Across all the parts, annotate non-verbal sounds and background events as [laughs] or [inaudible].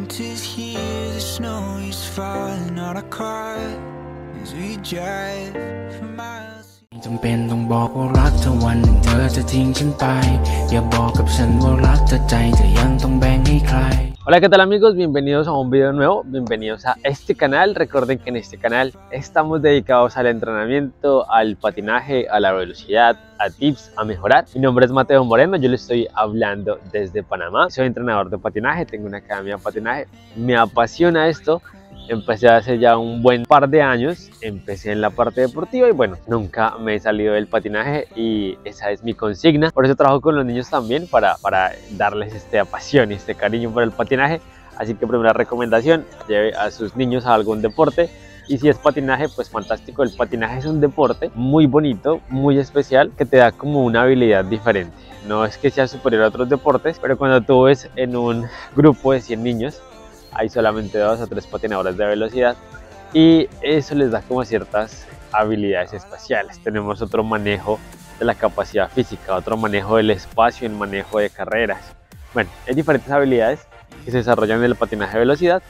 Winter's here, the snow is falling on our car as we drive for miles. จำเป็นต้องบอกว่ารักเธอวันหนึ่งเธอจะทิ้งฉันไป อย่าบอกกับฉันว่ารักเธอใจเธอยังต้องแบ่งให้ใคร Hola, ¿qué tal amigos? Bienvenidos a un video nuevo, bienvenidos a este canal. Recuerden que en este canal estamos dedicados al entrenamiento, al patinaje, a la velocidad, a tips, a mejorar. Mi nombre es Mateo Moreno, yo le estoy hablando desde Panamá. Soy entrenador de patinaje, tengo una academia de patinaje. Me apasiona esto. Empecé hace ya un buen par de años, empecé en la parte deportiva y bueno, nunca me he salido del patinaje y esa es mi consigna. Por eso trabajo con los niños también para, para darles esta pasión y este cariño por el patinaje. Así que primera recomendación, lleve a sus niños a algún deporte y si es patinaje, pues fantástico. El patinaje es un deporte muy bonito, muy especial, que te da como una habilidad diferente. No es que sea superior a otros deportes, pero cuando tú ves en un grupo de 100 niños, hay solamente dos o tres patinadores de velocidad y eso les da como ciertas habilidades espaciales. Tenemos otro manejo de la capacidad física, otro manejo del espacio en manejo de carreras. Bueno, hay diferentes habilidades que se desarrollan en el patinaje de velocidad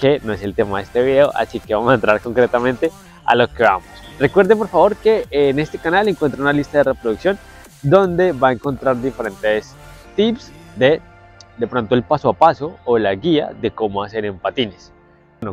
que no es el tema de este video, así que vamos a entrar concretamente a lo que vamos. Recuerden por favor que en este canal encuentra una lista de reproducción donde va a encontrar diferentes tips de de pronto el paso a paso o la guía de cómo hacer en patines.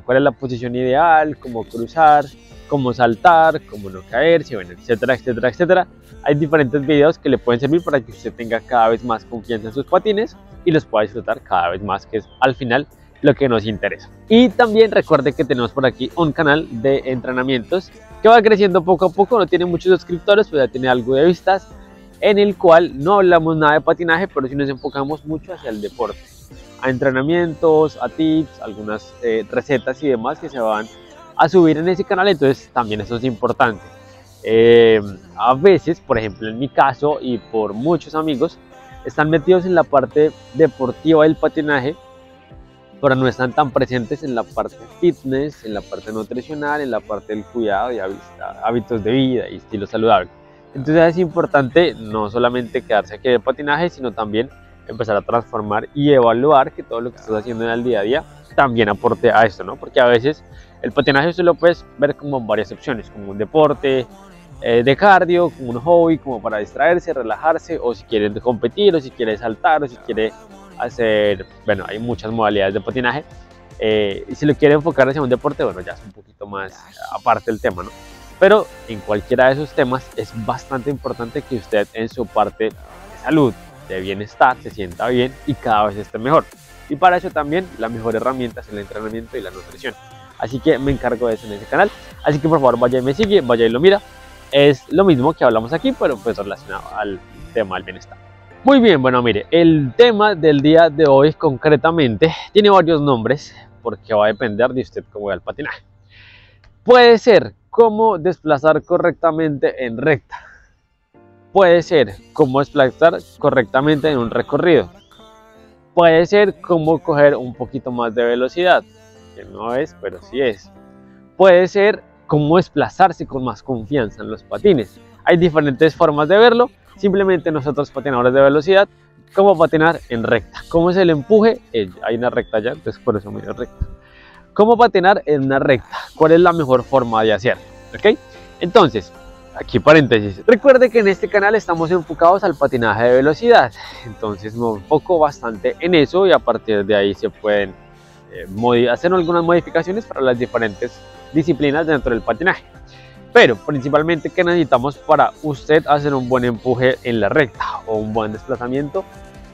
Cuál es la posición ideal, cómo cruzar, cómo saltar, cómo no caerse, bueno, etcétera, etcétera, etcétera. Hay diferentes videos que le pueden servir para que usted tenga cada vez más confianza en sus patines y los pueda disfrutar cada vez más, que es al final lo que nos interesa. Y también recuerde que tenemos por aquí un canal de entrenamientos que va creciendo poco a poco, no tiene muchos suscriptores, pero ya tiene algo de vistas, en el cual no hablamos nada de patinaje, pero sí nos enfocamos mucho hacia el deporte, a entrenamientos, a tips, algunas eh, recetas y demás que se van a subir en ese canal, entonces también eso es importante. Eh, a veces, por ejemplo en mi caso y por muchos amigos, están metidos en la parte deportiva del patinaje, pero no están tan presentes en la parte fitness, en la parte nutricional, en la parte del cuidado y hábitos de vida y estilo saludable. Entonces es importante no solamente quedarse aquí de patinaje, sino también empezar a transformar y evaluar que todo lo que estás haciendo en el día a día también aporte a esto, ¿no? Porque a veces el patinaje usted lo puedes ver como varias opciones, como un deporte eh, de cardio, como un hobby, como para distraerse, relajarse, o si quiere competir, o si quiere saltar, o si quiere hacer, bueno, hay muchas modalidades de patinaje. Eh, y si lo quiere enfocar hacia un deporte, bueno, ya es un poquito más aparte el tema, ¿no? Pero en cualquiera de esos temas es bastante importante que usted en su parte de salud, de bienestar, se sienta bien y cada vez esté mejor. Y para eso también la mejor herramienta es el entrenamiento y la nutrición. Así que me encargo de eso en ese canal. Así que por favor vaya y me sigue, vaya y lo mira. Es lo mismo que hablamos aquí, pero pues relacionado al tema del bienestar. Muy bien, bueno mire, el tema del día de hoy concretamente tiene varios nombres porque va a depender de usted cómo vea el patinaje. Puede ser cómo desplazar correctamente en recta. Puede ser cómo desplazar correctamente en un recorrido. Puede ser cómo coger un poquito más de velocidad, que no es, pero sí es. Puede ser cómo desplazarse con más confianza en los patines. Hay diferentes formas de verlo. Simplemente nosotros patinadores de velocidad, cómo patinar en recta. ¿Cómo es el empuje? Eh, hay una recta ya, entonces por eso me recta. ¿Cómo patinar en una recta? ¿Cuál es la mejor forma de hacerlo? ¿Ok? Entonces, aquí paréntesis. Recuerde que en este canal estamos enfocados al patinaje de velocidad. Entonces me enfoco bastante en eso y a partir de ahí se pueden eh, hacer algunas modificaciones para las diferentes disciplinas dentro del patinaje. Pero principalmente, ¿qué necesitamos para usted hacer un buen empuje en la recta o un buen desplazamiento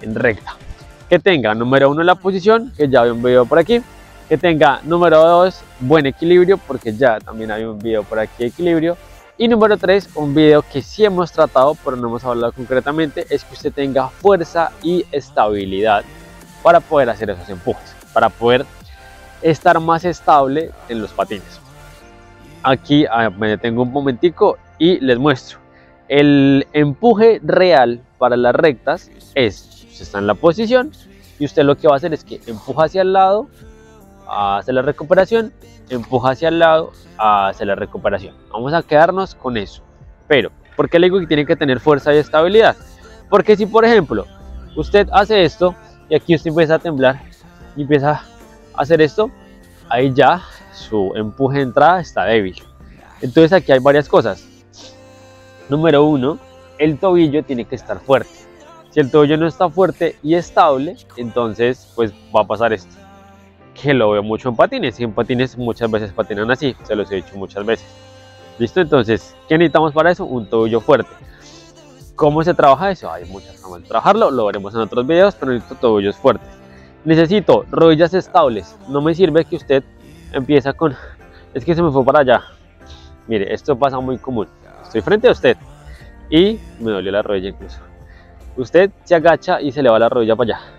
en recta? Que tenga número uno la posición, que ya hay un video por aquí que tenga número 2 buen equilibrio porque ya también hay un video por aquí de equilibrio. Y número 3 un video que sí hemos tratado pero no hemos hablado concretamente es que usted tenga fuerza y estabilidad para poder hacer esos empujes para poder estar más estable en los patines. Aquí me detengo un momentico y les muestro. El empuje real para las rectas es usted está en la posición y usted lo que va a hacer es que empuja hacia el lado hace la recuperación, empuja hacia el lado, hace la recuperación. Vamos a quedarnos con eso. Pero, ¿por qué le digo que tiene que tener fuerza y estabilidad? Porque si, por ejemplo, usted hace esto y aquí usted empieza a temblar y empieza hacer esto, ahí ya su empuje de entrada está débil. Entonces aquí hay varias cosas. Número uno, el tobillo tiene que estar fuerte. Si el tobillo no está fuerte y estable, entonces pues va a pasar esto. Que lo veo mucho en patines y en patines muchas veces patinan así, se los he dicho muchas veces. ¿Listo? Entonces, ¿qué necesitamos para eso? Un tobillo fuerte. ¿Cómo se trabaja eso? Hay muchas formas de trabajarlo, lo veremos en otros videos, pero necesito tobillos fuertes. Necesito rodillas estables. No me sirve que usted empieza con... Es que se me fue para allá. Mire, esto pasa muy común. Estoy frente a usted y me dolió la rodilla incluso. Usted se agacha y se le va la rodilla para allá.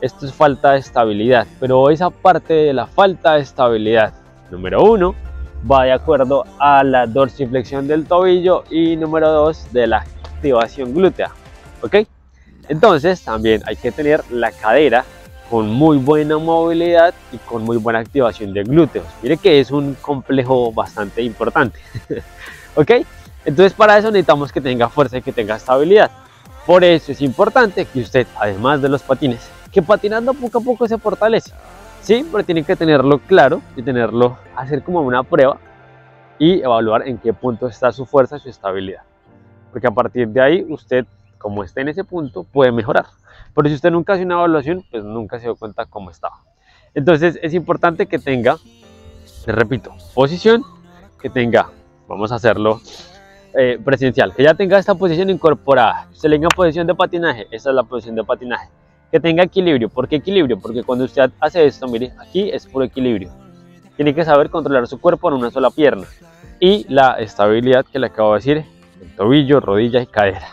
Esto es falta de estabilidad, pero esa parte de la falta de estabilidad, número uno, va de acuerdo a la dorsiflexión del tobillo y número dos, de la activación glútea. ¿Ok? Entonces también hay que tener la cadera con muy buena movilidad y con muy buena activación de glúteos. Mire que es un complejo bastante importante. [laughs] ¿Ok? Entonces para eso necesitamos que tenga fuerza y que tenga estabilidad. Por eso es importante que usted, además de los patines, que patinando poco a poco se fortalece. Sí, pero tiene que tenerlo claro y tenerlo, hacer como una prueba y evaluar en qué punto está su fuerza y su estabilidad. Porque a partir de ahí usted, como está en ese punto, puede mejorar. Pero si usted nunca hace una evaluación, pues nunca se dio cuenta cómo estaba. Entonces es importante que tenga, le repito, posición, que tenga, vamos a hacerlo eh, presencial, que ya tenga esta posición incorporada. Se le tenga posición de patinaje, esa es la posición de patinaje. Que tenga equilibrio. ¿Por qué equilibrio? Porque cuando usted hace esto, mire, aquí es puro equilibrio. Tiene que saber controlar su cuerpo en una sola pierna. Y la estabilidad que le acabo de decir, el tobillo, rodilla y cadera.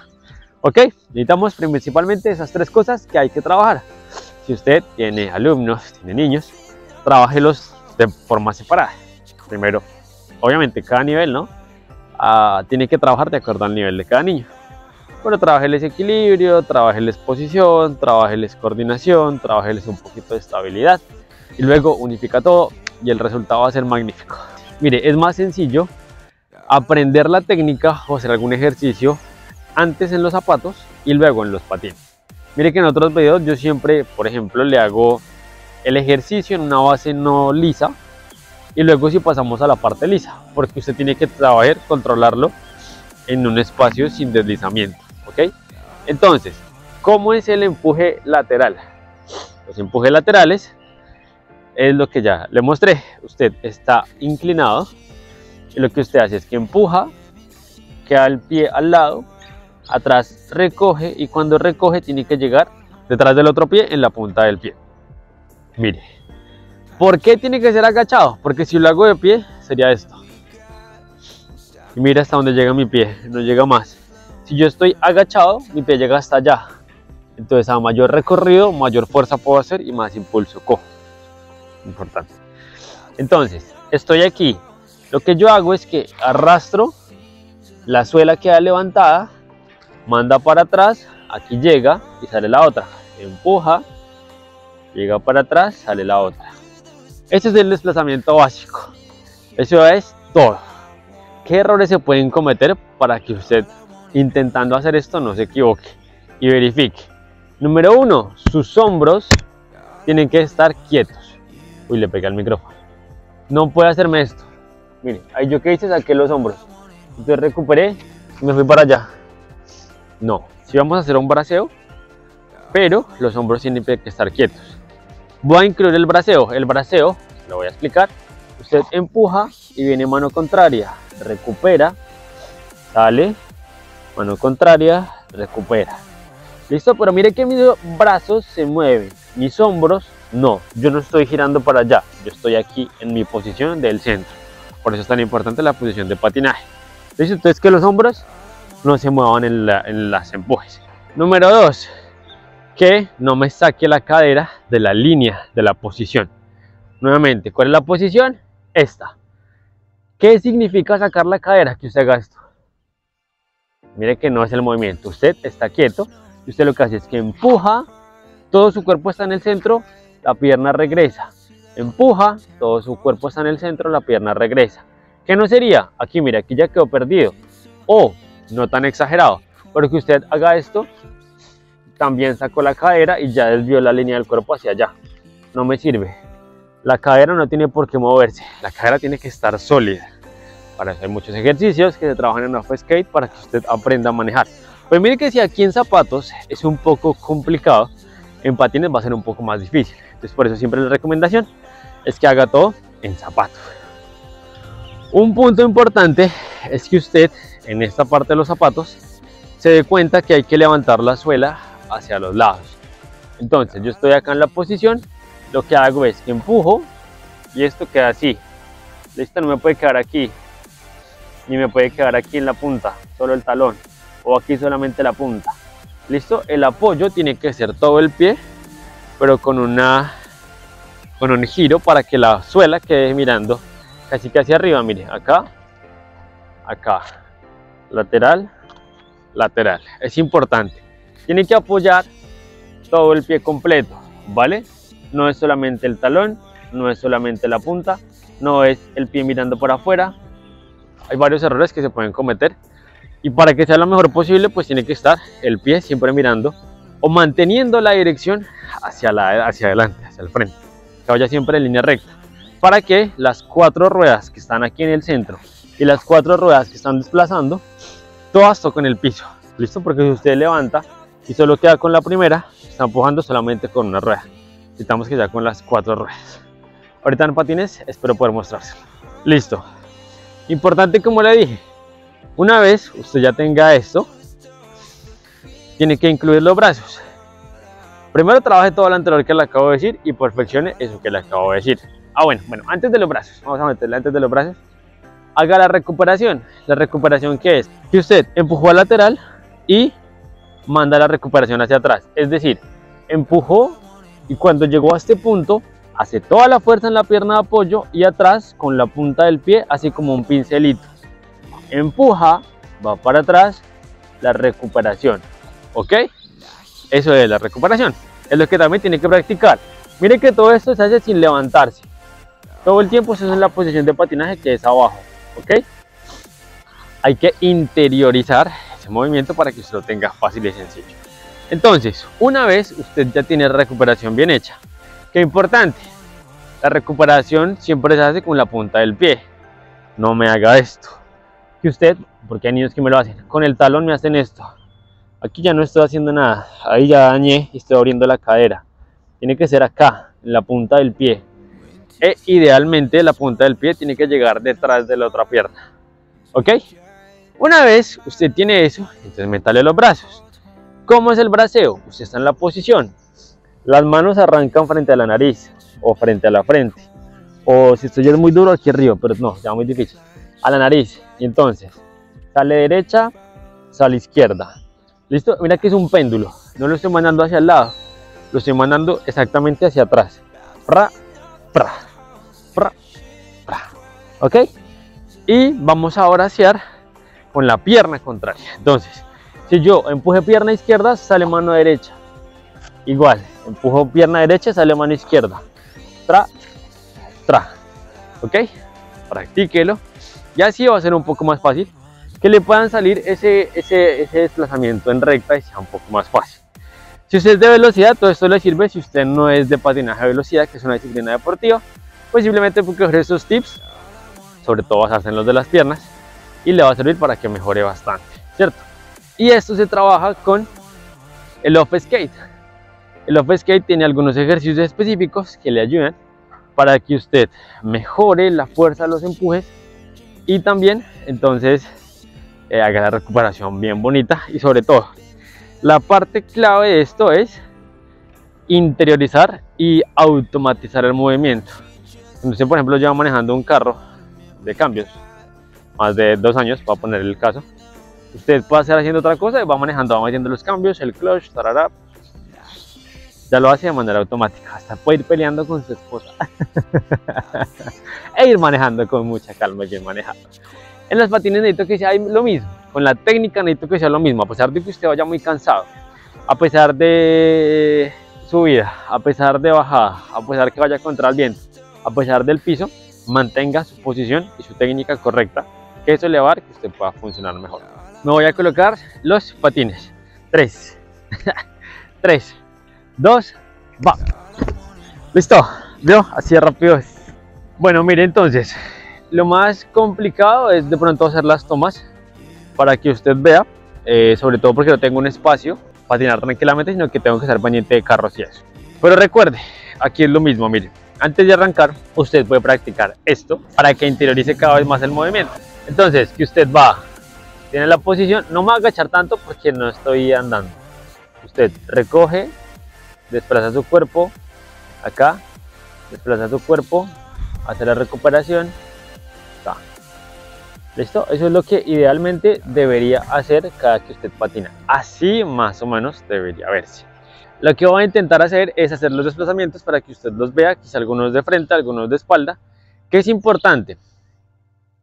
¿Ok? Necesitamos principalmente esas tres cosas que hay que trabajar. Si usted tiene alumnos, tiene niños, trabájelos de forma separada. Primero, obviamente, cada nivel, ¿no? Ah, tiene que trabajar de acuerdo al nivel de cada niño. Pero trabajeles equilibrio, trabajeles posición, trabajeles coordinación, trabajeles un poquito de estabilidad. Y luego unifica todo y el resultado va a ser magnífico. Mire, es más sencillo aprender la técnica o hacer algún ejercicio antes en los zapatos y luego en los patines. Mire que en otros videos yo siempre, por ejemplo, le hago el ejercicio en una base no lisa y luego si pasamos a la parte lisa, porque usted tiene que trabajar, controlarlo en un espacio sin deslizamiento, Entonces, ¿cómo es el empuje lateral? Los empujes laterales es lo que ya le mostré. Usted está inclinado y lo que usted hace es que empuja, queda el pie al lado, atrás recoge y cuando recoge tiene que llegar detrás del otro pie en la punta del pie. Mire, ¿por qué tiene que ser agachado? Porque si lo hago de pie sería esto. Y mira hasta donde llega mi pie, no llega más. Si yo estoy agachado, mi pie llega hasta allá. Entonces a mayor recorrido, mayor fuerza puedo hacer y más impulso cojo. Importante. Entonces, estoy aquí. Lo que yo hago es que arrastro la suela queda levantada manda para atrás, aquí llega y sale la otra. Empuja, llega para atrás, sale la otra. Este es el desplazamiento básico. Eso es todo. ¿Qué errores se pueden cometer para que usted intentando hacer esto no se equivoque y verifique? Número uno, sus hombros tienen que estar quietos. Uy, le pegué al micrófono. No puede hacerme esto. Mire, ahí yo que hice, saqué los hombros. Entonces recuperé y me fui para allá. No, si vamos a hacer un braceo, pero los hombros tienen que estar quietos. Voy a incluir el braceo. El braceo, lo voy a explicar. Usted empuja y viene mano contraria, recupera, sale, mano contraria, recupera. ¿Listo? Pero mire que mis brazos se mueven, mis hombros no. Yo no estoy girando para allá, yo estoy aquí en mi posición del centro. Por eso es tan importante la posición de patinaje. ¿Listo? Entonces que los hombros no se muevan en, las empujes. Número 2, que no me saque la cadera de la línea de la posición. Nuevamente, ¿cuál es la posición? Esta. ¿Qué significa sacar la cadera? Que usted haga esto. Mire que no es el movimiento. Usted está quieto y usted lo que hace es que empuja, todo su cuerpo está en el centro, la pierna regresa. Empuja, todo su cuerpo está en el centro, la pierna regresa. ¿Qué no sería? Aquí, mire, aquí ya quedó perdido. O no tan exagerado, pero que usted haga esto, también sacó la cadera y ya desvió la línea del cuerpo hacia allá. No me sirve. La cadera no tiene por qué moverse, la cadera tiene que estar sólida. Para hay muchos ejercicios que se trabajan en off skate para que usted aprenda a manejar. Pues mire que si aquí en zapatos es un poco complicado, en patines va a ser un poco más difícil. Entonces por eso siempre la recomendación es que haga todo en zapatos. Un punto importante es que usted en esta parte de los zapatos se dé cuenta que hay que levantar la suela hacia los lados. Entonces yo estoy acá en la posición, lo que hago es que empujo y esto queda así. Listo, no me puede quedar aquí, ni me puede quedar aquí en la punta, solo el talón, o aquí solamente la punta. Listo, el apoyo tiene que ser todo el pie, pero con una con un giro para que la suela quede mirando casi que hacia arriba, mire, acá, acá, lateral, lateral. Es importante. Tiene que apoyar todo el pie completo, ¿vale? No es solamente el talón, no es solamente la punta, no es el pie mirando por afuera. Hay varios errores que se pueden cometer y para que sea lo mejor posible, pues tiene que estar el pie siempre mirando o manteniendo la dirección hacia, la, hacia adelante, hacia el frente, que vaya siempre en línea recta, para que las cuatro ruedas que están aquí en el centro y las cuatro ruedas que están desplazando, todas toquen el piso, ¿listo? Porque si usted levanta y solo queda con la primera, está empujando solamente con una rueda. Necesitamos que ya con las cuatro ruedas. Ahorita en patines espero poder mostrárselo. Listo. Importante como le dije, una vez usted ya tenga esto, tiene que incluir los brazos. Primero trabaje todo lo anterior que le acabo de decir y perfeccione eso que le acabo de decir. Ah, bueno, bueno, antes de los brazos, vamos a meterle antes de los brazos. Haga la recuperación. ¿La recuperación qué es? Que usted empujó al lateral y manda la recuperación hacia atrás. Es decir, empujó y cuando llegó a este punto, hace toda la fuerza en la pierna de apoyo y atrás con la punta del pie, así como un pincelito. Empuja, va para atrás, la recuperación. ¿Ok? Eso es la recuperación. Es lo que también tiene que practicar. Mire que todo esto se hace sin levantarse. Todo el tiempo se hace en la posición de patinaje que es abajo. ¿Ok? Hay que interiorizar ese movimiento para que usted lo tenga fácil y sencillo. Entonces, una vez usted ya tiene recuperación bien hecha, qué importante, la recuperación siempre se hace con la punta del pie. No me haga esto. Que usted, porque hay niños que me lo hacen, con el talón me hacen esto. Aquí ya no estoy haciendo nada, ahí ya dañé y estoy abriendo la cadera. Tiene que ser acá, en la punta del pie. E idealmente la punta del pie tiene que llegar detrás de la otra pierna. ¿Ok? Una vez usted tiene eso, entonces métale los brazos. ¿Cómo es el braceo? Usted está en la posición. Las manos arrancan frente a la nariz o frente a la frente. O si estoy es muy duro aquí arriba, pero no, ya muy difícil. A la nariz. Y entonces, sale derecha, sale izquierda. ¿Listo? Mira que es un péndulo. No lo estoy mandando hacia el lado. Lo estoy mandando exactamente hacia atrás. Pra, pra, pra, pra. ¿Ok? Y vamos ahora a hacer con la pierna contraria. Entonces, si yo empuje pierna izquierda, sale mano derecha. Igual, empujo pierna derecha, sale mano izquierda. Tra, tra. ¿Ok? Practíquelo. Y así va a ser un poco más fácil que le puedan salir ese, ese, ese desplazamiento en recta y sea un poco más fácil. Si usted es de velocidad, todo esto le sirve. Si usted no es de patinaje de velocidad, que es una disciplina deportiva, pues simplemente coger esos tips, sobre todo basarse en los de las piernas, y le va a servir para que mejore bastante, ¿cierto? Y esto se trabaja con el off skate. El off skate tiene algunos ejercicios específicos que le ayudan para que usted mejore la fuerza de los empujes y también entonces eh, haga la recuperación bien bonita y sobre todo la parte clave de esto es interiorizar y automatizar el movimiento. Entonces, por ejemplo, yo manejando un carro de cambios, más de dos años, para poner el caso, usted puede hacer haciendo otra cosa y va manejando, va metiendo los cambios, el clutch, tarará, ya lo hace de manera automática, hasta puede ir peleando con su esposa [laughs] e ir manejando con mucha calma y bien manejando. En los patines necesito que sea lo mismo, con la técnica necesito que sea lo mismo, a pesar de que usted vaya muy cansado, a pesar de subida, a pesar de bajada, a pesar que vaya contra el viento, a pesar del piso, mantenga su posición y su técnica correcta, que eso le va a dar que usted pueda funcionar mejor. Me voy a colocar los patines. 3, 3, [laughs] 2, va. Listo. ¿Vio? Así de rápido. Bueno, mire entonces, lo más complicado es de pronto hacer las tomas para que usted vea, eh, sobre todo porque no tengo un espacio patinar tranquilamente, sino que tengo que estar pendiente de carros y eso. Pero recuerde, aquí es lo mismo, mire, antes de arrancar, usted puede practicar esto para que interiorice cada vez más el movimiento. Entonces, que usted va, tiene la posición, no me va a agachar tanto porque no estoy andando. Usted recoge, desplaza su cuerpo acá, desplaza su cuerpo, hace la recuperación, acá. ¿Listo? Eso es lo que idealmente debería hacer cada que usted patina. Así más o menos debería verse. Lo que voy a intentar hacer es hacer los desplazamientos para que usted los vea, quizá algunos de frente, algunos de espalda, que es importante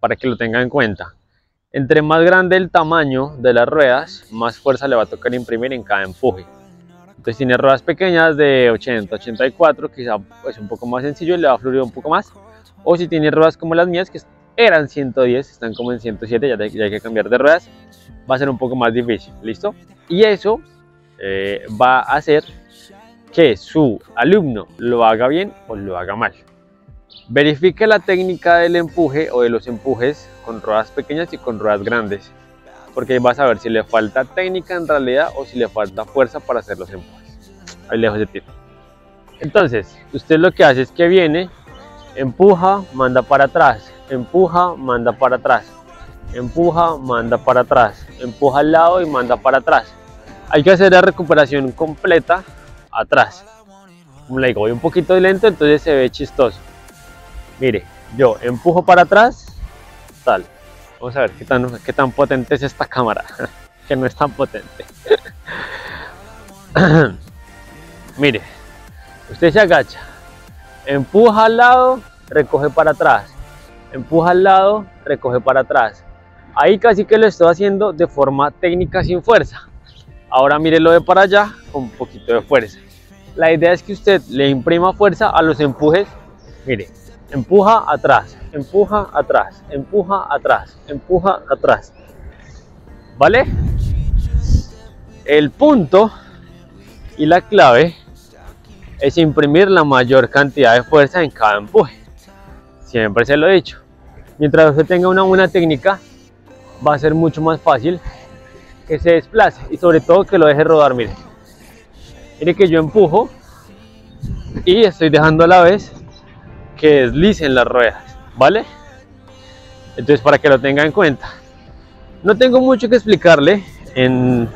para que lo tenga en cuenta. Entre más grande el tamaño de las ruedas, más fuerza le va a tocar imprimir en cada empuje. Entonces tiene ruedas pequeñas de 80, 84, quizá es un poco más sencillo y le va a fluir un poco más. O si tiene ruedas como las mías, que eran 110, están como en 107, ya, hay que cambiar de ruedas, va a ser un poco más difícil, ¿listo? Y eso eh, va a hacer que su alumno lo haga bien o lo haga mal. Verifique la técnica del empuje o de los empujes con ruedas pequeñas y con ruedas grandes, porque vas a ver si le falta técnica en realidad o si le falta fuerza para hacer los empujes. Ahí lejos de tiro. Entonces, usted lo que hace es que viene, empuja, manda para atrás, empuja, manda para atrás, empuja, manda para atrás, empuja al lado y manda para atrás. Hay que hacer la recuperación completa atrás. Como le digo, voy un poquito lento, entonces se ve chistoso. Mire, yo empujo para atrás, tal. Vamos a ver qué tan, qué tan potente es esta cámara, [laughs] que no es tan potente. [clears throat] Mire, usted se agacha, empuja al lado, recoge para atrás, empuja al lado, recoge para atrás. Ahí casi que lo estoy haciendo de forma técnica sin fuerza. Ahora mire lo de para allá con un poquito de fuerza. La idea es que usted le imprima fuerza a los empujes. Mire, empuja atrás, empuja atrás, empuja atrás, empuja atrás. ¿Vale? El punto y la clave es imprimir la mayor cantidad de fuerza en cada empuje. Siempre se lo he dicho. Mientras usted tenga una buena técnica, va a ser mucho más fácil que se desplace y sobre todo que lo deje rodar, mire. Mire que yo empujo y estoy dejando a la vez que deslicen las ruedas, ¿vale? Entonces para que lo tenga en cuenta. No tengo mucho que explicarle en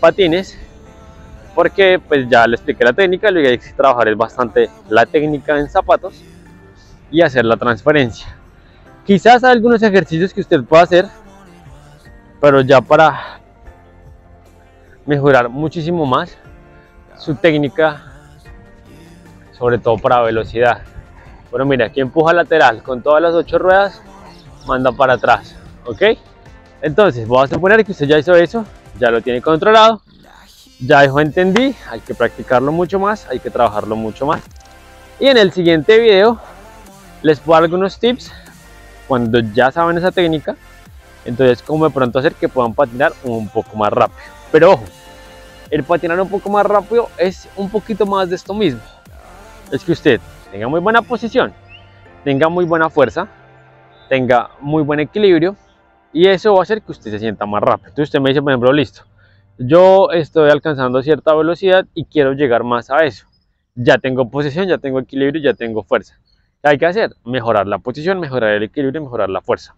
patines porque pues ya le expliqué la técnica, lo que hay que trabajar es bastante la técnica en zapatos y hacer la transferencia. Quizás algunos ejercicios que usted pueda hacer pero ya para mejorar muchísimo más su técnica, sobre todo para velocidad. Bueno, mira, aquí empuja lateral con todas las ocho ruedas, manda para atrás, ¿ok? Entonces, voy a suponer que usted ya hizo eso, ya lo tiene controlado, ya dijo entendí, hay que practicarlo mucho más, hay que trabajarlo mucho más. Y en el siguiente video les puedo dar algunos tips cuando ya saben esa técnica entonces, como de pronto hacer que puedan patinar un poco más rápido. Pero ojo, el patinar un poco más rápido es un poquito más de esto mismo. Es que usted tenga muy buena posición, tenga muy buena fuerza, tenga muy buen equilibrio y eso va a hacer que usted se sienta más rápido. Entonces usted me dice, por ejemplo, listo, yo estoy alcanzando cierta velocidad y quiero llegar más a eso. Ya tengo posición, ya tengo equilibrio, ya tengo fuerza. ¿Qué hay que hacer? Mejorar la posición, mejorar el equilibrio y mejorar la fuerza.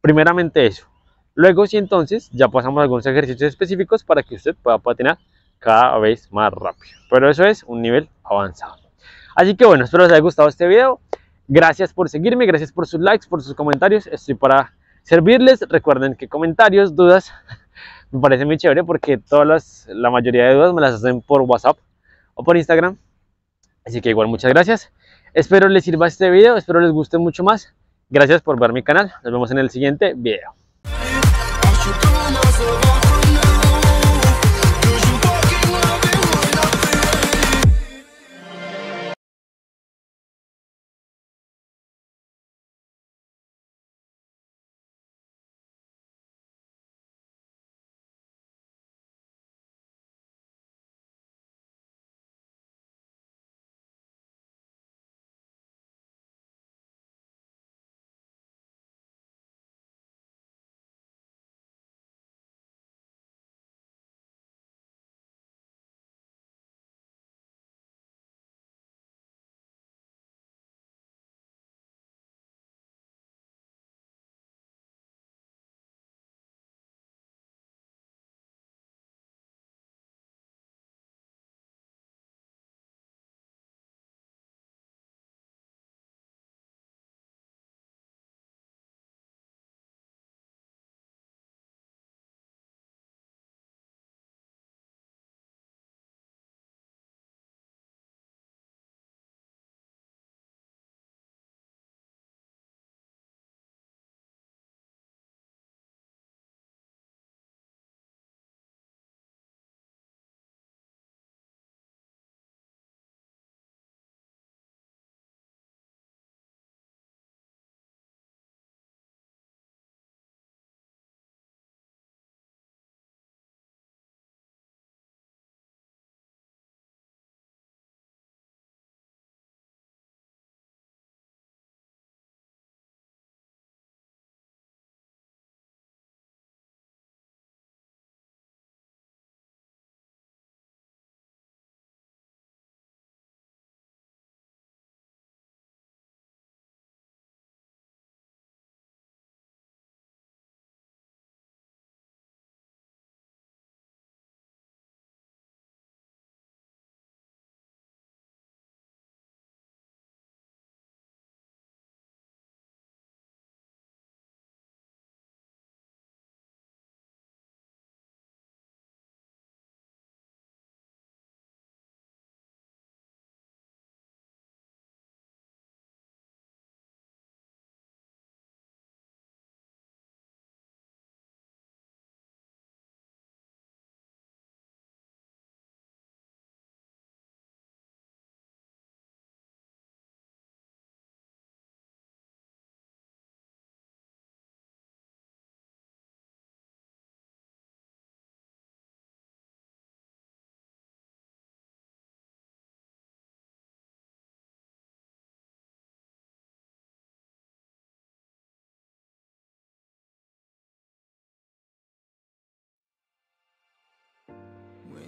Primeramente eso. Luego sí entonces ya pasamos a algunos ejercicios específicos para que usted pueda patinar cada vez más rápido. Pero eso es un nivel avanzado. Así que bueno, espero les haya gustado este video. Gracias por seguirme, gracias por sus likes, por sus comentarios. Estoy para servirles. Recuerden que comentarios, dudas, [laughs] me parece muy chévere porque todas la mayoría de dudas me las hacen por WhatsApp o por Instagram. Así que igual muchas gracias. Espero les sirva este video, espero les guste mucho más. Gracias por ver mi canal. Nos vemos en el siguiente video.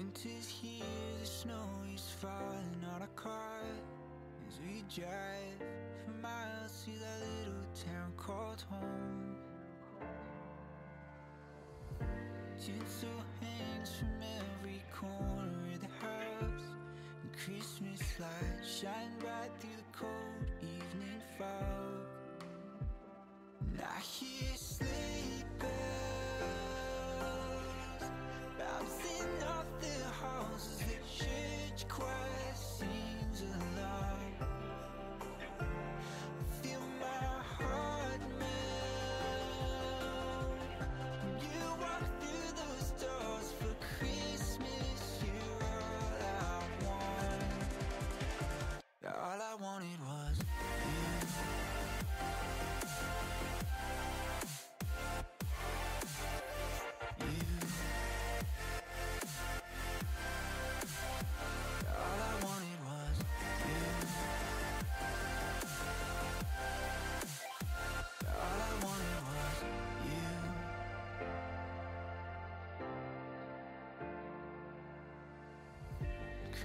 Winter's here, the snow is falling on our car as we drive for miles to that little town called home. Tinsel hangs from every corner of the house, and Christmas lights shine bright through the cold evening fog. And I hear sleigh bells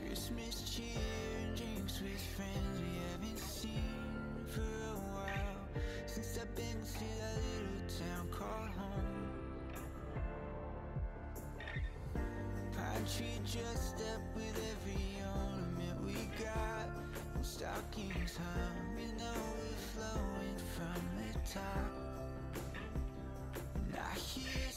Christmas cheer and drinks with friends we haven't seen for a while since I've been to that little town called home. Pine tree dressed up with every ornament we got, and stockings hung with no flowing from the top. And I hear